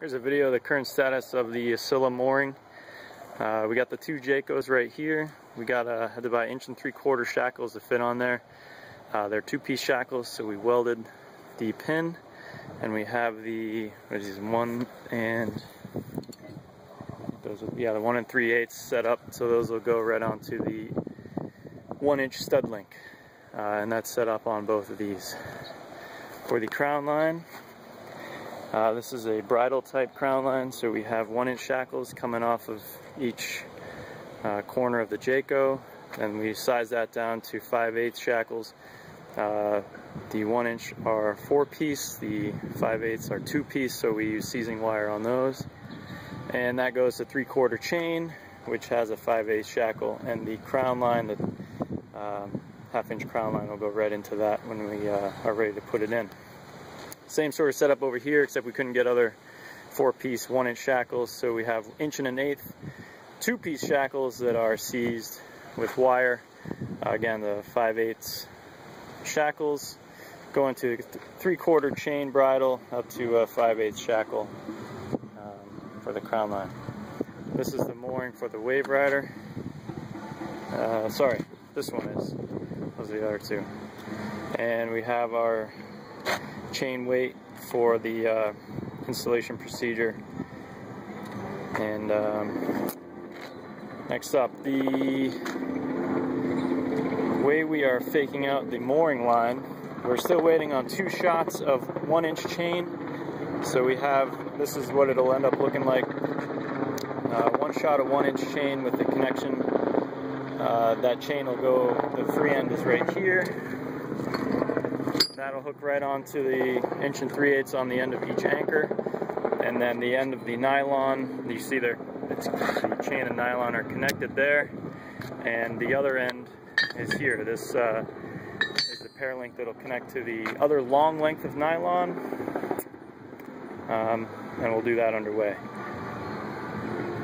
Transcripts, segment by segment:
Here's a video of the current status of the Scylla mooring. Uh, we got the two Jaycos right here. We got uh, had to buy inch and three quarter shackles to fit on there. Uh, they're two piece shackles, so we welded the pin, and we have the what is this, one and those yeah the one and three eighths set up, so those will go right onto the one inch stud link, uh, and that's set up on both of these. For the crown line, uh, this is a bridle type crown line, so we have one inch shackles coming off of each uh, corner of the Jayco, and we size that down to 5 8 shackles. Uh, the one inch are four piece, the 5 8 are two piece, so we use seizing wire on those. And that goes to three quarter chain, which has a 5 8 shackle, and the crown line, the um, half inch crown line will go right into that when we uh, are ready to put it in. Same sort of setup over here, except we couldn't get other four-piece, one-inch shackles, so we have inch and an eighth two-piece shackles that are seized with wire. Uh, again, the 5 8 shackles going to three-quarter chain bridle up to a 5 8 shackle um, for the crown line. This is the mooring for the Wave Rider. Uh, sorry, this one is. Those are the other two. And we have our chain weight for the uh, installation procedure. And um, next up, the way we are faking out the mooring line, we're still waiting on two shots of one inch chain. So we have, this is what it'll end up looking like. Uh, one shot of one inch chain with the connection. Uh, that chain will go, the free end is right here That'll hook right onto the inch and 3 eighths on the end of each anchor. And then the end of the nylon, you see there, it's, the chain and nylon are connected there. And the other end is here. This uh, is the pear link that'll connect to the other long length of nylon. Um, and we'll do that underway.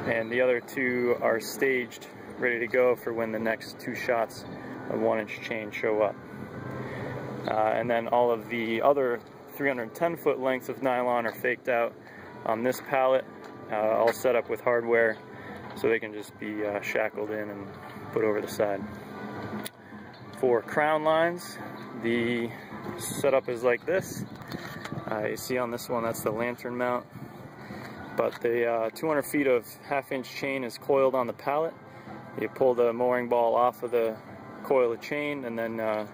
And the other two are staged, ready to go for when the next two shots of one inch chain show up. Uh, and then all of the other 310 foot lengths of nylon are faked out on this pallet, uh, all set up with hardware so they can just be uh, shackled in and put over the side. For crown lines, the setup is like this. Uh, you see on this one, that's the lantern mount. But the uh, 200 feet of half inch chain is coiled on the pallet. You pull the mooring ball off of the coil of chain and then uh,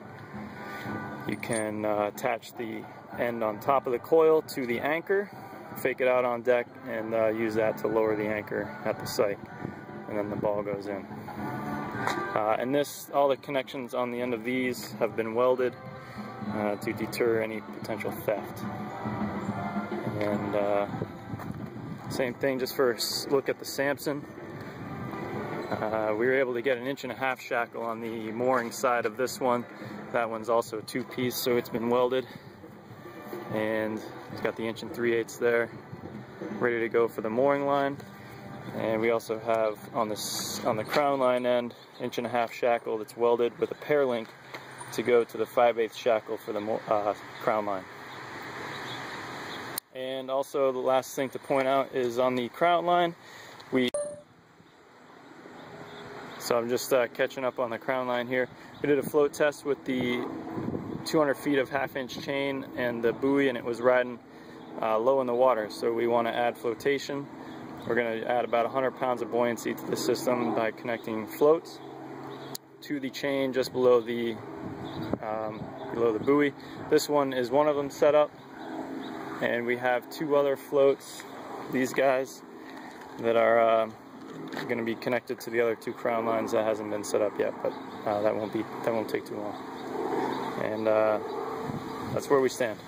you can uh, attach the end on top of the coil to the anchor, fake it out on deck, and uh, use that to lower the anchor at the site. And then the ball goes in. Uh, and this, all the connections on the end of these have been welded uh, to deter any potential theft. And uh, same thing just for a look at the Samson. Uh, we were able to get an inch and a half shackle on the mooring side of this one that one's also a two-piece, so it's been welded. And it's got the inch and 3 eighths there, ready to go for the mooring line. And we also have on this on the crown line end, inch and a half shackle that's welded with a pear link to go to the 5 8 shackle for the uh, crown line. And also the last thing to point out is on the crown line, we so I'm just uh, catching up on the crown line here. We did a float test with the 200 feet of half inch chain and the buoy and it was riding uh, low in the water. So we want to add flotation. We're going to add about 100 pounds of buoyancy to the system by connecting floats to the chain just below the um, below the buoy. This one is one of them set up and we have two other floats, these guys, that are uh, going to be connected to the other two crown lines that hasn't been set up yet, but uh, that won't be that won't take too long. And uh, that's where we stand.